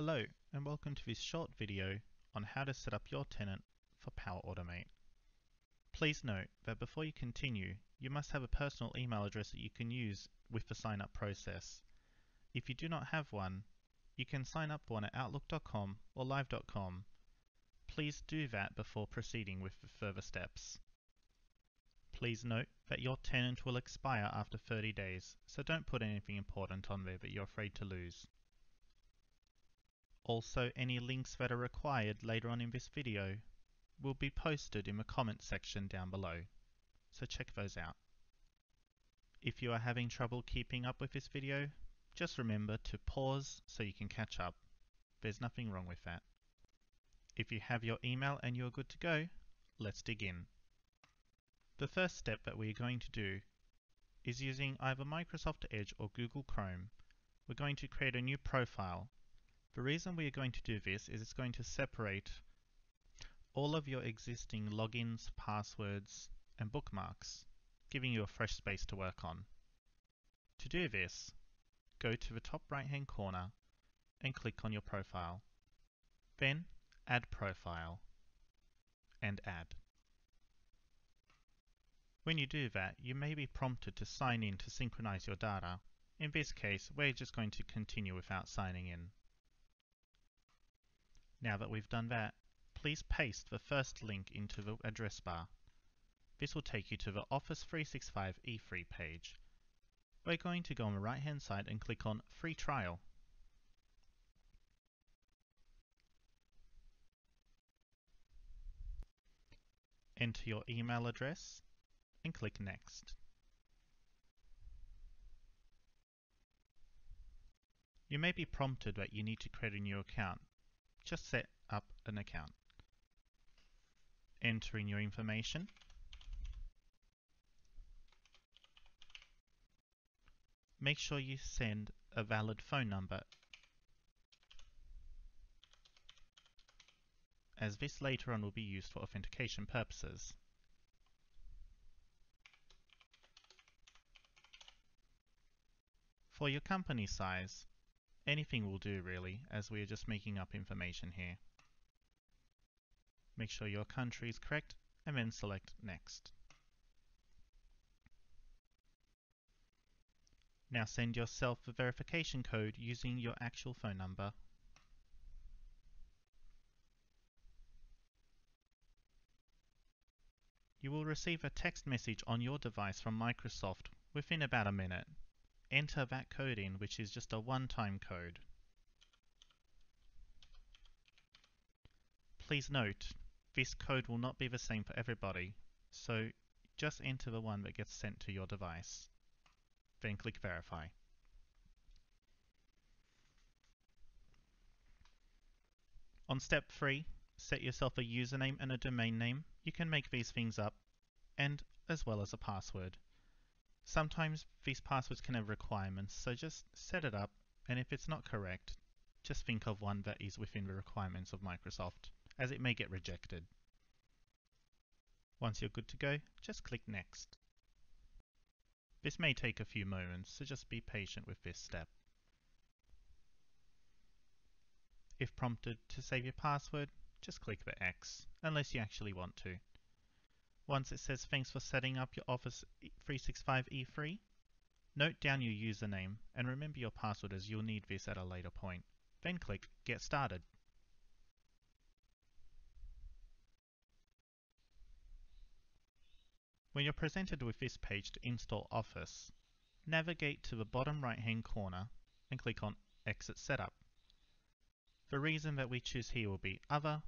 Hello and welcome to this short video on how to set up your tenant for Power Automate. Please note that before you continue, you must have a personal email address that you can use with the sign up process. If you do not have one, you can sign up one at outlook.com or live.com. Please do that before proceeding with the further steps. Please note that your tenant will expire after 30 days, so don't put anything important on there that you're afraid to lose. Also, any links that are required later on in this video will be posted in the comments section down below, so check those out. If you are having trouble keeping up with this video, just remember to pause so you can catch up. There's nothing wrong with that. If you have your email and you're good to go, let's dig in. The first step that we're going to do is using either Microsoft Edge or Google Chrome. We're going to create a new profile. The reason we are going to do this is it's going to separate all of your existing logins, passwords, and bookmarks, giving you a fresh space to work on. To do this, go to the top right hand corner and click on your profile. Then Add Profile and Add. When you do that, you may be prompted to sign in to synchronize your data. In this case, we're just going to continue without signing in. Now that we've done that, please paste the first link into the address bar. This will take you to the Office 365 E3 page. We're going to go on the right hand side and click on Free Trial. Enter your email address and click Next. You may be prompted that you need to create a new account. Just set up an account. Enter in your information. Make sure you send a valid phone number as this later on will be used for authentication purposes. For your company size, anything will do really, as we are just making up information here. Make sure your country is correct, and then select Next. Now send yourself the verification code using your actual phone number. You will receive a text message on your device from Microsoft within about a minute enter that code in, which is just a one-time code. Please note, this code will not be the same for everybody, so just enter the one that gets sent to your device. Then click Verify. On step 3, set yourself a username and a domain name. You can make these things up, and as well as a password. Sometimes these passwords can have requirements, so just set it up, and if it's not correct, just think of one that is within the requirements of Microsoft, as it may get rejected. Once you're good to go, just click Next. This may take a few moments, so just be patient with this step. If prompted to save your password, just click the X, unless you actually want to. Once it says thanks for setting up your Office 365 E3, note down your username and remember your password as you'll need this at a later point. Then click Get Started. When you're presented with this page to install Office, navigate to the bottom right hand corner and click on Exit Setup. The reason that we choose here will be Other,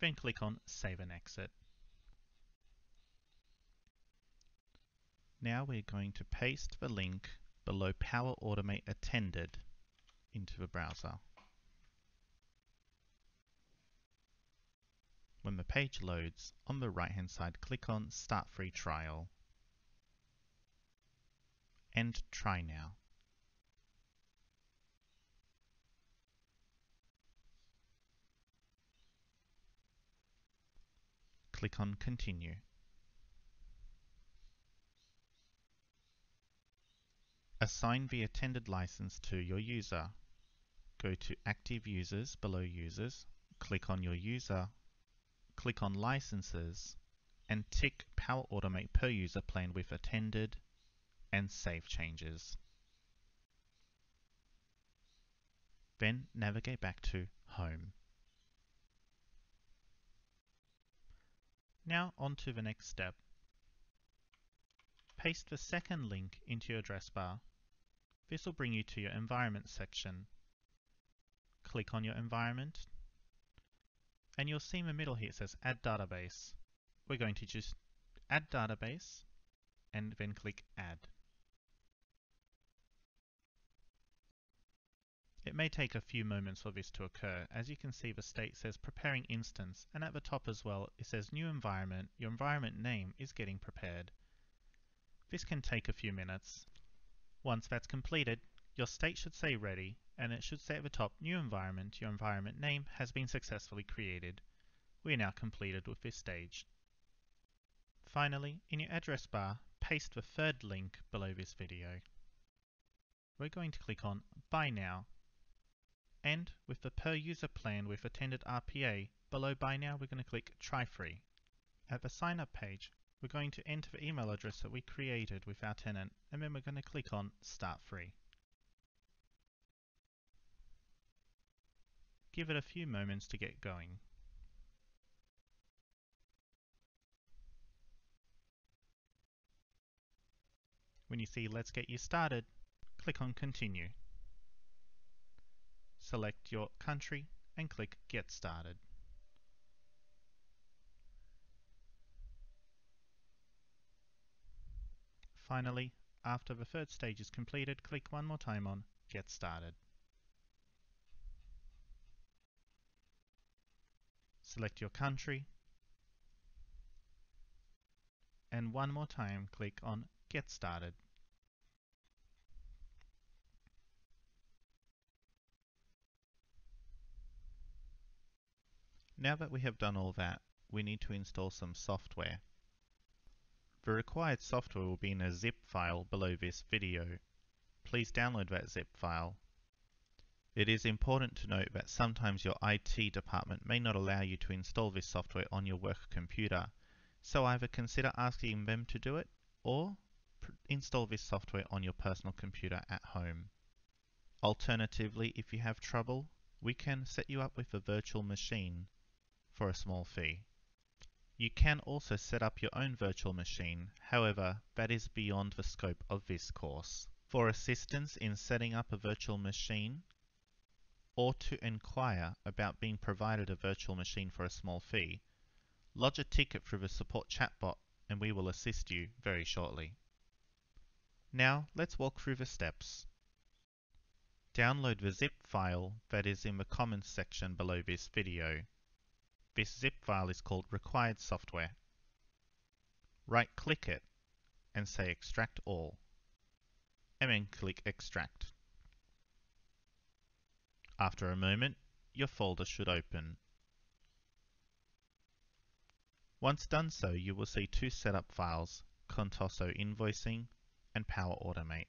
then click on Save and Exit. Now we're going to paste the link below Power Automate Attended into the browser. When the page loads, on the right hand side click on Start Free Trial and Try Now. Click on Continue. Assign the attended license to your user. go to Active Users below Users, click on your user, click on Licenses, and tick Power Automate per user plan with attended and save changes. Then navigate back to Home. Now on to the next step. Paste the second link into your address bar. This will bring you to your environment section. Click on your environment and you'll see in the middle here it says add database. We're going to just add database and then click add. It may take a few moments for this to occur. As you can see the state says preparing instance and at the top as well it says new environment. Your environment name is getting prepared. This can take a few minutes. Once that's completed, your state should say ready and it should say at the top new environment. Your environment name has been successfully created. We are now completed with this stage. Finally, in your address bar, paste the third link below this video. We're going to click on Buy Now and with the per user plan with attended RPA, below Buy Now we're going to click Try Free. At the sign up page, we're going to enter the email address that we created with our tenant and then we're going to click on Start Free. Give it a few moments to get going. When you see Let's Get You Started, click on Continue. Select your country and click Get Started. Finally, after the third stage is completed, click one more time on Get Started. Select your country and one more time click on Get Started. Now that we have done all that, we need to install some software. The required software will be in a zip file below this video. Please download that zip file. It is important to note that sometimes your IT department may not allow you to install this software on your work computer, so either consider asking them to do it or install this software on your personal computer at home. Alternatively, if you have trouble, we can set you up with a virtual machine for a small fee. You can also set up your own virtual machine, however, that is beyond the scope of this course. For assistance in setting up a virtual machine, or to inquire about being provided a virtual machine for a small fee, lodge a ticket through the support chatbot and we will assist you very shortly. Now let's walk through the steps. Download the zip file that is in the comments section below this video. This zip file is called required software. Right click it and say extract all and then click extract. After a moment, your folder should open. Once done so, you will see two setup files, Contoso Invoicing and Power Automate.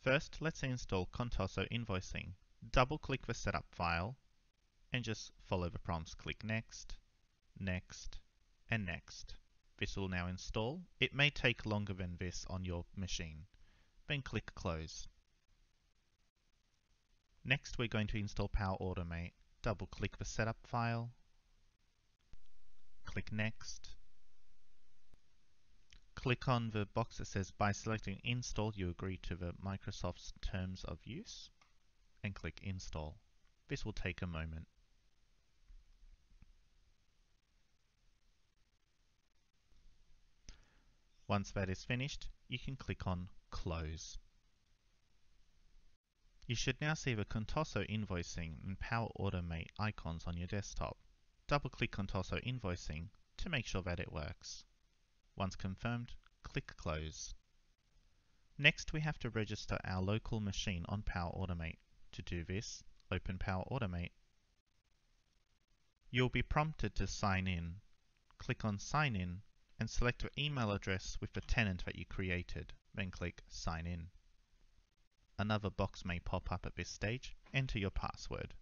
First, let's install Contoso Invoicing. Double-click the setup file and just follow the prompts. Click Next, Next, and Next. This will now install. It may take longer than this on your machine. Then click Close. Next we're going to install Power Automate. Double click the setup file, click Next, click on the box that says by selecting Install you agree to the Microsoft's terms of use and click Install. This will take a moment. Once that is finished, you can click on Close. You should now see the Contoso Invoicing and Power Automate icons on your desktop. Double-click Contoso Invoicing to make sure that it works. Once confirmed, click Close. Next, we have to register our local machine on Power Automate. To do this, open Power Automate. You'll be prompted to sign in. Click on Sign In and select your email address with the tenant that you created, then click Sign In. Another box may pop up at this stage. Enter your password.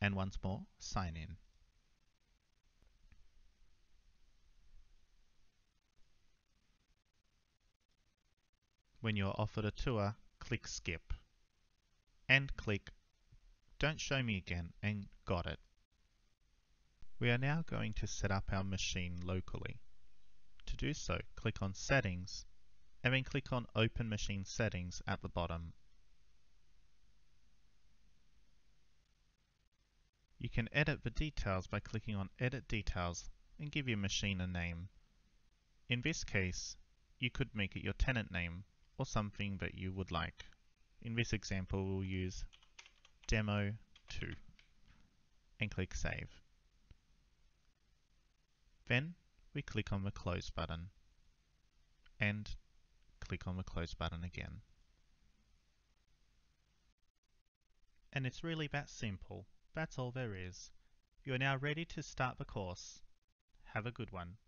And once more, sign in. When you are offered a tour, click Skip. And click Don't Show Me Again and Got It. We are now going to set up our machine locally. To do so, click on Settings and then click on Open Machine Settings at the bottom. You can edit the details by clicking on Edit Details and give your machine a name. In this case, you could make it your tenant name or something that you would like. In this example, we'll use Demo 2 and click Save. Then we click on the Close button and click on the Close button again. And it's really that simple. That's all there is. You are now ready to start the course. Have a good one.